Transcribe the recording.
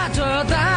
matter that